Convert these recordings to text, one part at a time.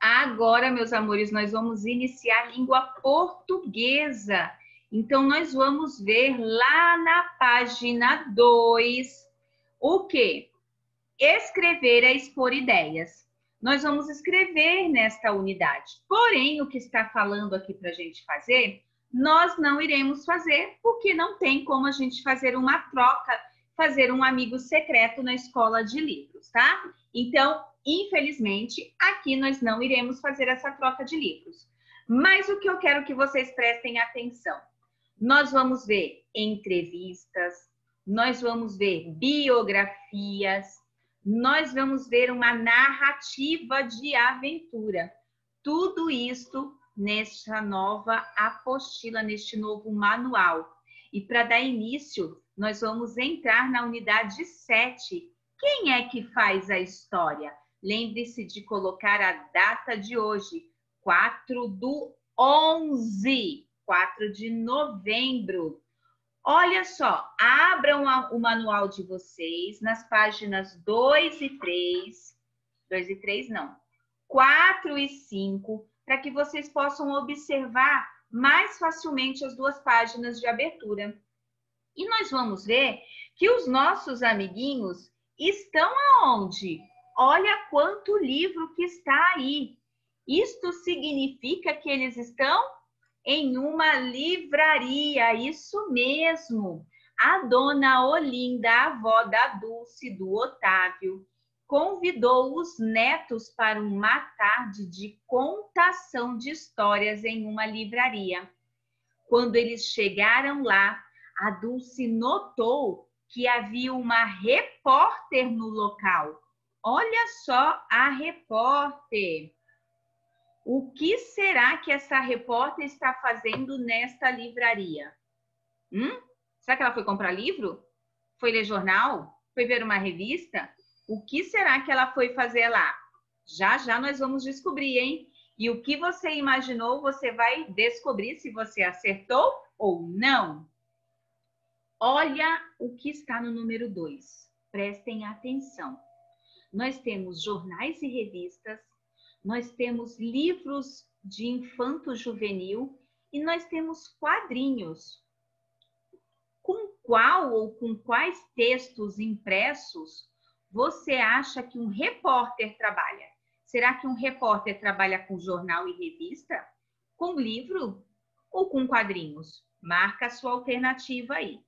Agora, meus amores, nós vamos iniciar a língua portuguesa. Então, nós vamos ver lá na página 2 o que? Escrever é expor ideias. Nós vamos escrever nesta unidade. Porém, o que está falando aqui para a gente fazer, nós não iremos fazer, porque não tem como a gente fazer uma troca, fazer um amigo secreto na escola de livros, tá? Então, infelizmente, aqui nós não iremos fazer essa troca de livros. Mas o que eu quero que vocês prestem atenção. Nós vamos ver entrevistas, nós vamos ver biografias, nós vamos ver uma narrativa de aventura. Tudo isto nesta nova apostila, neste novo manual. E para dar início, nós vamos entrar na unidade 7. Quem é que faz a história? Lembre-se de colocar a data de hoje, 4 do 11, 4 de novembro. Olha só, abram o manual de vocês nas páginas 2 e 3. 2 e 3 não. 4 e 5, para que vocês possam observar mais facilmente as duas páginas de abertura. E nós vamos ver que os nossos amiguinhos estão aonde? Olha quanto livro que está aí. Isto significa que eles estão em uma livraria, isso mesmo. A dona Olinda, avó da Dulce, do Otávio, convidou os netos para uma tarde de contação de histórias em uma livraria. Quando eles chegaram lá, a Dulce notou que havia uma repórter no local Olha só a repórter. O que será que essa repórter está fazendo nesta livraria? Hum? Será que ela foi comprar livro? Foi ler jornal? Foi ver uma revista? O que será que ela foi fazer lá? Já já nós vamos descobrir, hein? E o que você imaginou, você vai descobrir se você acertou ou não. Olha o que está no número 2. Prestem atenção nós temos jornais e revistas, nós temos livros de infanto juvenil e nós temos quadrinhos. Com qual ou com quais textos impressos você acha que um repórter trabalha? Será que um repórter trabalha com jornal e revista? Com livro ou com quadrinhos? Marca a sua alternativa aí.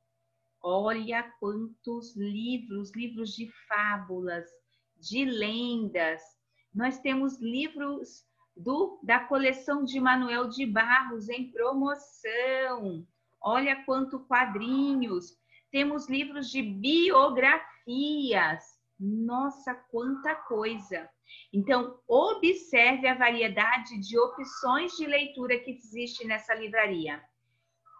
Olha quantos livros, livros de fábulas, de lendas. Nós temos livros do, da coleção de Manuel de Barros em promoção. Olha quanto quadrinhos. Temos livros de biografias. Nossa, quanta coisa! Então, observe a variedade de opções de leitura que existe nessa livraria.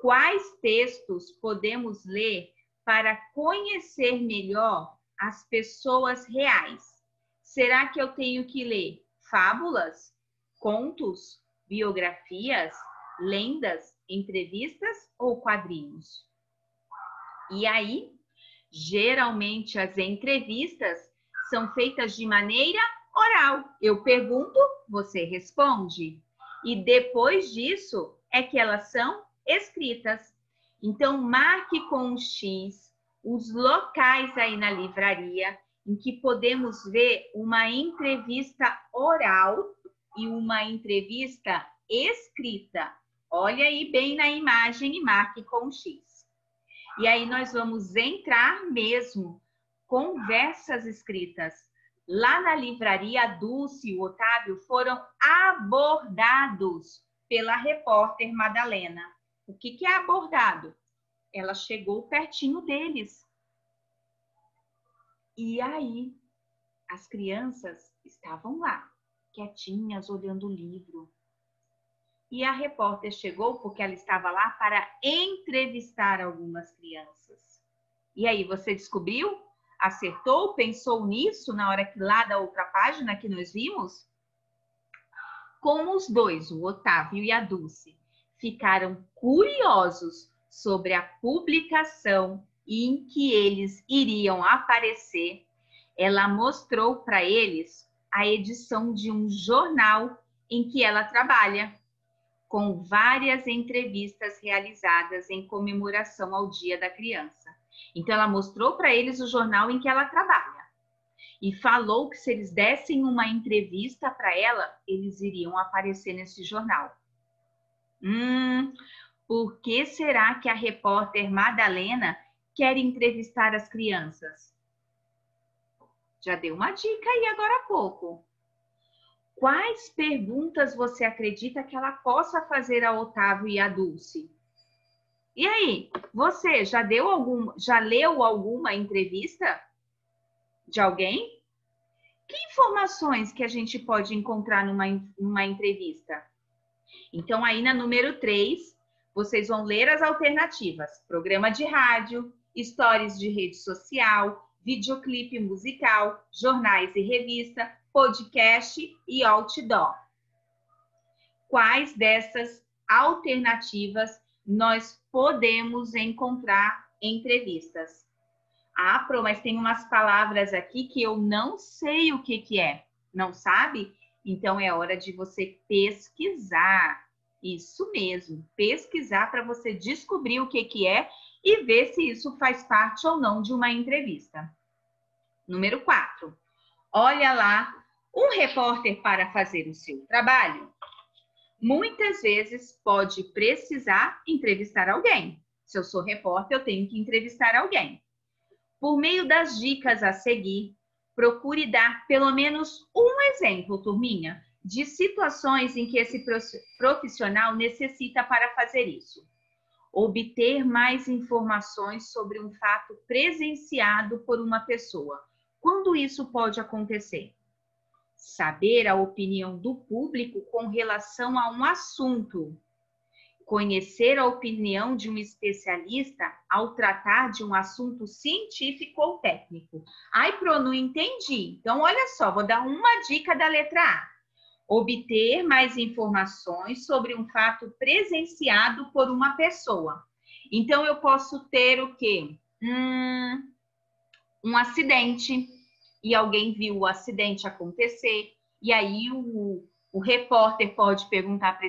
Quais textos podemos ler para conhecer melhor as pessoas reais? Será que eu tenho que ler fábulas, contos, biografias, lendas, entrevistas ou quadrinhos? E aí, geralmente as entrevistas são feitas de maneira oral. Eu pergunto, você responde. E depois disso é que elas são escritas. Então, marque com um X os locais aí na livraria em que podemos ver uma entrevista oral e uma entrevista escrita. Olha aí bem na imagem e marque com X. E aí nós vamos entrar mesmo conversas escritas. Lá na livraria, a Dulce e o Otávio foram abordados pela repórter Madalena. O que, que é abordado? Ela chegou pertinho deles e aí, as crianças estavam lá, quietinhas, olhando o livro. E a repórter chegou porque ela estava lá para entrevistar algumas crianças. E aí, você descobriu? Acertou? Pensou nisso na hora que lá da outra página que nós vimos? Como os dois, o Otávio e a Dulce, ficaram curiosos sobre a publicação em que eles iriam aparecer, ela mostrou para eles a edição de um jornal em que ela trabalha, com várias entrevistas realizadas em comemoração ao Dia da Criança. Então, ela mostrou para eles o jornal em que ela trabalha e falou que se eles dessem uma entrevista para ela, eles iriam aparecer nesse jornal. Hum, por que será que a repórter Madalena quer entrevistar as crianças? Já deu uma dica aí agora há pouco. Quais perguntas você acredita que ela possa fazer a Otávio e a Dulce? E aí, você já deu algum, já leu alguma entrevista de alguém? Que informações que a gente pode encontrar numa, numa entrevista? Então, aí na número 3, vocês vão ler as alternativas: programa de rádio, stories de rede social, videoclipe musical, jornais e revista, podcast e outdoor. Quais dessas alternativas nós podemos encontrar entrevistas? Ah, Pro, mas tem umas palavras aqui que eu não sei o que, que é. Não sabe? Então é hora de você pesquisar. Isso mesmo, pesquisar para você descobrir o que, que é e ver se isso faz parte ou não de uma entrevista. Número 4. Olha lá, um repórter para fazer o seu trabalho muitas vezes pode precisar entrevistar alguém. Se eu sou repórter, eu tenho que entrevistar alguém. Por meio das dicas a seguir, procure dar pelo menos um exemplo, turminha, de situações em que esse profissional necessita para fazer isso. Obter mais informações sobre um fato presenciado por uma pessoa. Quando isso pode acontecer? Saber a opinião do público com relação a um assunto conhecer a opinião de um especialista ao tratar de um assunto científico ou técnico. Ai, Pro, não entendi. Então, olha só, vou dar uma dica da letra A. Obter mais informações sobre um fato presenciado por uma pessoa. Então, eu posso ter o quê? Hum, um acidente, e alguém viu o acidente acontecer, e aí o, o repórter pode perguntar para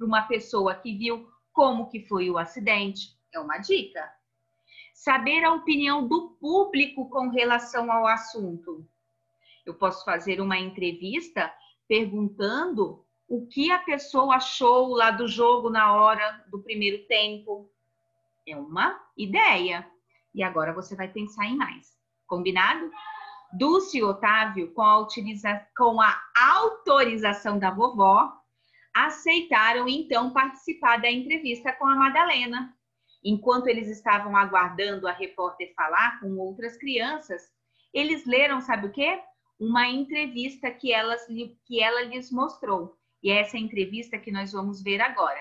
uma pessoa que viu como que foi o acidente. É uma dica. Saber a opinião do público com relação ao assunto. Eu posso fazer uma entrevista perguntando o que a pessoa achou lá do jogo na hora do primeiro tempo. É uma ideia. E agora você vai pensar em mais. Combinado? Dulce e Otávio, com a, utiliza... com a autorização da vovó, aceitaram então participar da entrevista com a Madalena. Enquanto eles estavam aguardando a repórter falar com outras crianças, eles leram, sabe o quê? Uma entrevista que, elas, que ela lhes mostrou. E é essa entrevista que nós vamos ver agora.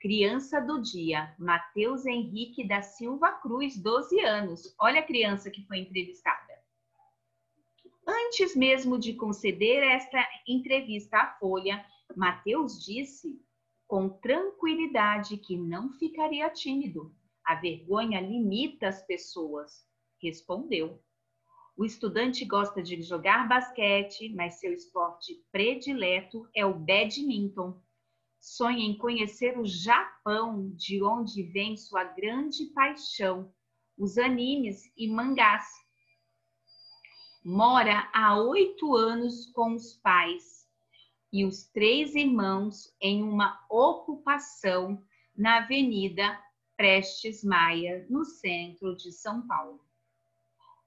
Criança do dia, Matheus Henrique da Silva Cruz, 12 anos. Olha a criança que foi entrevistada. Antes mesmo de conceder esta entrevista à Folha, Mateus disse com tranquilidade que não ficaria tímido. A vergonha limita as pessoas, respondeu. O estudante gosta de jogar basquete, mas seu esporte predileto é o badminton. Sonha em conhecer o Japão, de onde vem sua grande paixão, os animes e mangás mora há oito anos com os pais e os três irmãos em uma ocupação na Avenida Prestes Maia, no centro de São Paulo.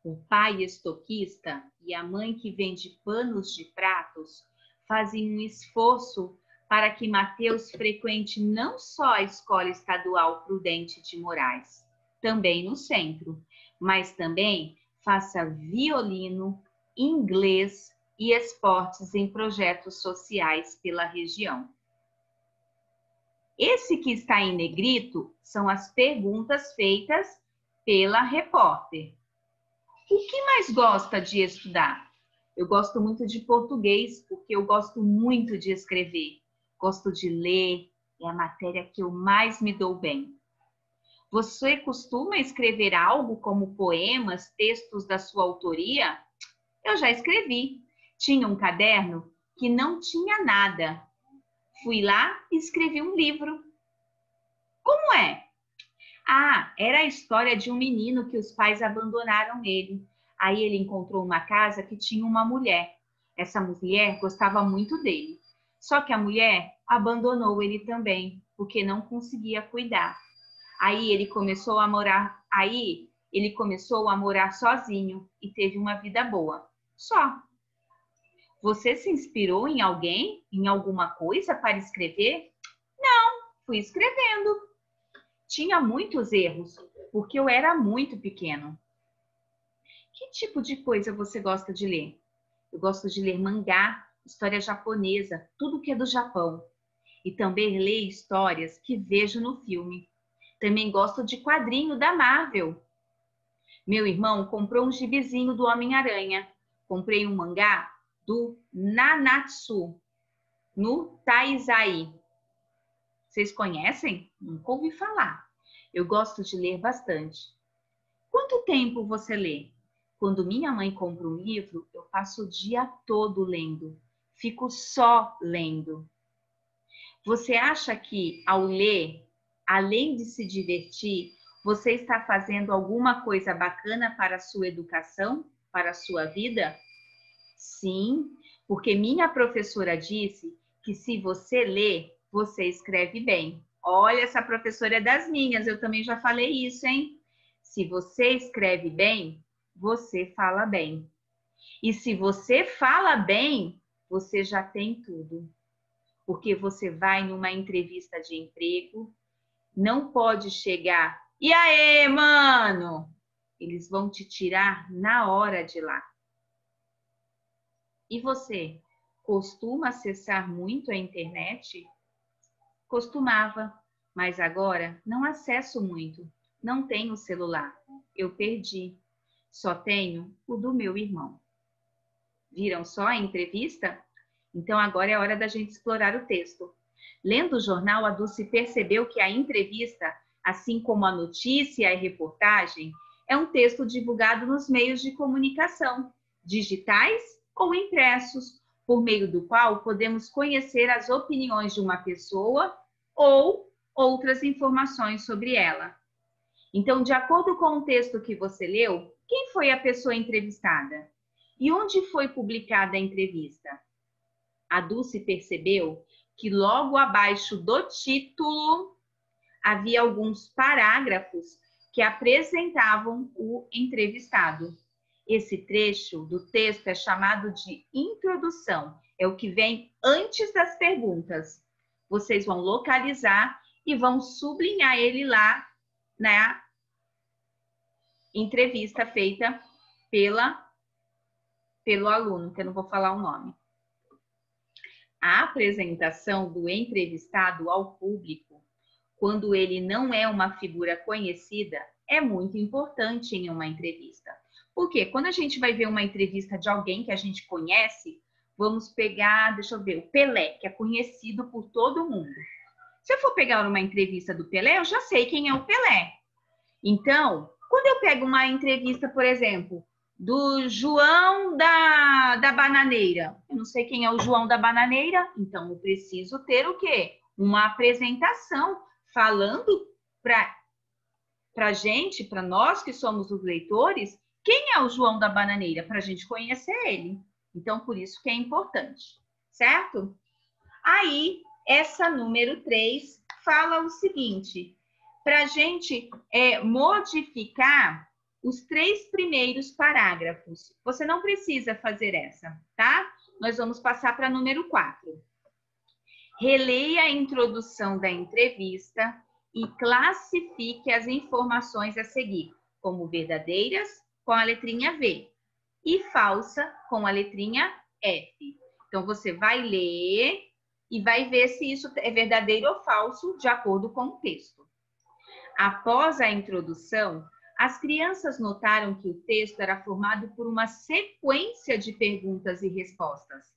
O pai estoquista e a mãe que vende panos de pratos fazem um esforço para que Mateus frequente não só a Escola Estadual Prudente de Moraes, também no centro, mas também faça violino, inglês e esportes em projetos sociais pela região. Esse que está em negrito são as perguntas feitas pela repórter. O que mais gosta de estudar? Eu gosto muito de português, porque eu gosto muito de escrever. Gosto de ler, é a matéria que eu mais me dou bem. Você costuma escrever algo como poemas, textos da sua autoria? Eu já escrevi. Tinha um caderno que não tinha nada. Fui lá e escrevi um livro. Como é? Ah, era a história de um menino que os pais abandonaram ele. Aí ele encontrou uma casa que tinha uma mulher. Essa mulher gostava muito dele. Só que a mulher abandonou ele também, porque não conseguia cuidar. Aí ele começou a morar, aí ele começou a morar sozinho e teve uma vida boa. Só. Você se inspirou em alguém, em alguma coisa para escrever? Não, fui escrevendo tinha muitos erros, porque eu era muito pequeno. Que tipo de coisa você gosta de ler? Eu gosto de ler mangá, história japonesa, tudo que é do Japão. E também ler histórias que vejo no filme. Também gosto de quadrinho da Marvel. Meu irmão comprou um gibizinho do Homem-Aranha. Comprei um mangá do Nanatsu, no Taizai. Vocês conhecem? Nunca ouvi falar. Eu gosto de ler bastante. Quanto tempo você lê? Quando minha mãe compra um livro, eu passo o dia todo lendo. Fico só lendo. Você acha que ao ler, além de se divertir, você está fazendo alguma coisa bacana para a sua educação, para a sua vida? Sim, porque minha professora disse que se você lê, você escreve bem. Olha, essa professora é das minhas, eu também já falei isso, hein? Se você escreve bem, você fala bem. E se você fala bem, você já tem tudo. Porque você vai numa entrevista de emprego, não pode chegar. E aí, mano? Eles vão te tirar na hora de lá. E você costuma acessar muito a internet? Costumava, mas agora não acesso muito. Não tenho celular. Eu perdi. Só tenho o do meu irmão. Viram só a entrevista? Então agora é hora da gente explorar o texto. Lendo o jornal, a Dulce percebeu que a entrevista, assim como a notícia e reportagem, é um texto divulgado nos meios de comunicação, digitais ou impressos, por meio do qual podemos conhecer as opiniões de uma pessoa ou outras informações sobre ela. Então, de acordo com o texto que você leu, quem foi a pessoa entrevistada? E onde foi publicada a entrevista? A Dulce percebeu que logo abaixo do título havia alguns parágrafos que apresentavam o entrevistado. Esse trecho do texto é chamado de introdução, é o que vem antes das perguntas. Vocês vão localizar e vão sublinhar ele lá na entrevista feita pela pelo aluno, que eu não vou falar o nome. A apresentação do entrevistado ao público, quando ele não é uma figura conhecida, é muito importante em uma entrevista. Porque quando a gente vai ver uma entrevista de alguém que a gente conhece, vamos pegar, deixa eu ver, o Pelé, que é conhecido por todo mundo. Se eu for pegar uma entrevista do Pelé, eu já sei quem é o Pelé. Então, quando eu pego uma entrevista, por exemplo, do João da, da Bananeira, eu não sei quem é o João da Bananeira, então eu preciso ter o quê? Uma apresentação falando para a gente, para nós que somos os leitores, quem é o João da Bananeira? Para a gente conhecer ele. Então, por isso que é importante, certo? Aí, essa número 3 fala o seguinte: para a gente é, modificar os três primeiros parágrafos. Você não precisa fazer essa, tá? Nós vamos passar para número 4. Releia a introdução da entrevista e classifique as informações a seguir como verdadeiras com a letrinha V e falsa com a letrinha F. Então, você vai ler e vai ver se isso é verdadeiro ou falso de acordo com o texto. Após a introdução, as crianças notaram que o texto era formado por uma sequência de perguntas e respostas.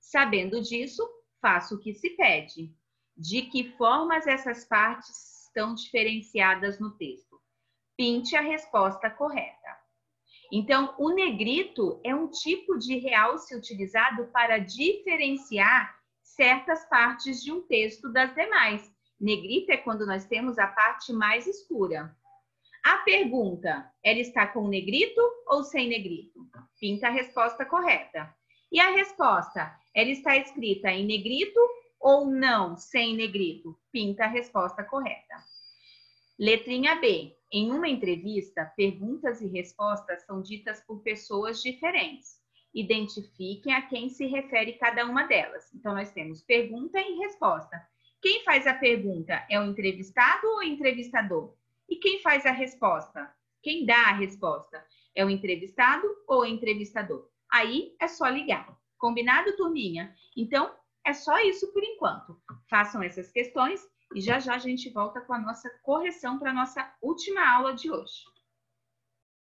Sabendo disso, faço o que se pede. De que formas essas partes estão diferenciadas no texto? Pinte a resposta correta. Então, o negrito é um tipo de realce utilizado para diferenciar certas partes de um texto das demais. Negrito é quando nós temos a parte mais escura. A pergunta, ela está com negrito ou sem negrito? Pinta a resposta correta. E a resposta, ela está escrita em negrito ou não, sem negrito? Pinta a resposta correta. Letrinha B. Em uma entrevista, perguntas e respostas são ditas por pessoas diferentes. Identifiquem a quem se refere cada uma delas. Então, nós temos pergunta e resposta. Quem faz a pergunta é o entrevistado ou o entrevistador? E quem faz a resposta? Quem dá a resposta? É o entrevistado ou o entrevistador? Aí é só ligar. Combinado, turminha? Então, é só isso por enquanto. Façam essas questões e já já a gente volta com a nossa correção para a nossa última aula de hoje.